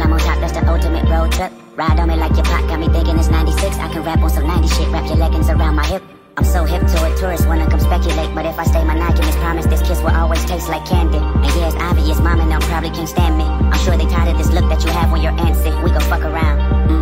climb on top, that's the ultimate road trip. Ride on me like your Pac, got me thinking it's 96. I can rap on some 90 shit, wrap your leggings around my hip. I'm so hip to it, tourists wanna come speculate. But if I stay monogamous, promise this kiss will always taste like candy. And yeah, it's obvious, mom and them probably can't stand me. I'm sure they tired of this look that you have when you're antsy. We gon' fuck around. Mm.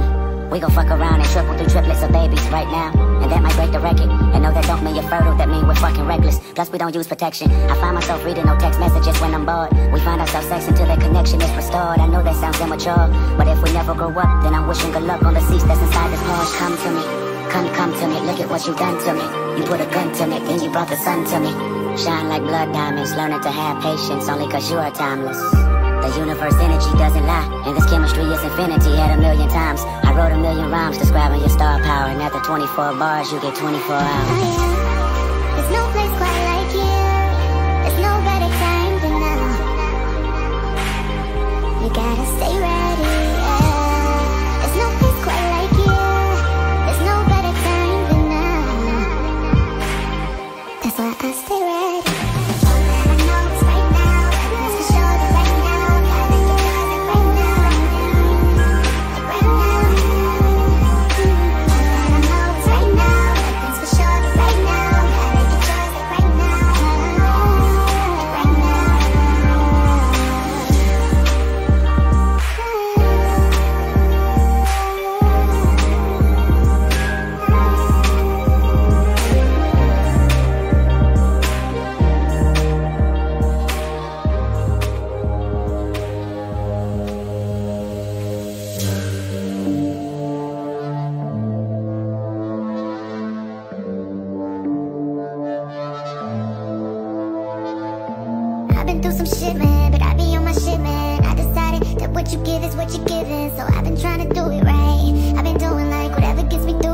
We gon' fuck around and triple through triplets of babies right now. And that might break the record. And no, that don't mean you're fertile, that mean we're fucking reckless. Plus, we don't use protection. I find myself reading no text messages when I'm bored. We find ourselves sex until that connection is restored. I know that sounds immature, but if we never grow up, then I'm wishing good luck on the seats that's inside this Porsche. Come to me. Come, come to me, look at what you done to me. You put a gun to me, then you brought the sun to me. Shine like blood diamonds, learning to have patience only cause you are timeless. The universe energy doesn't lie, and this chemistry is infinity at a million times. I wrote a million rhymes describing your star power, and after 24 bars, you get 24 hours. Oh. Been through some shit, man, but I be on my shit, man. I decided that what you give is what you're giving, so I've been trying to do it right. I've been doing like whatever gets me through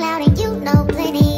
loud and you know plenty.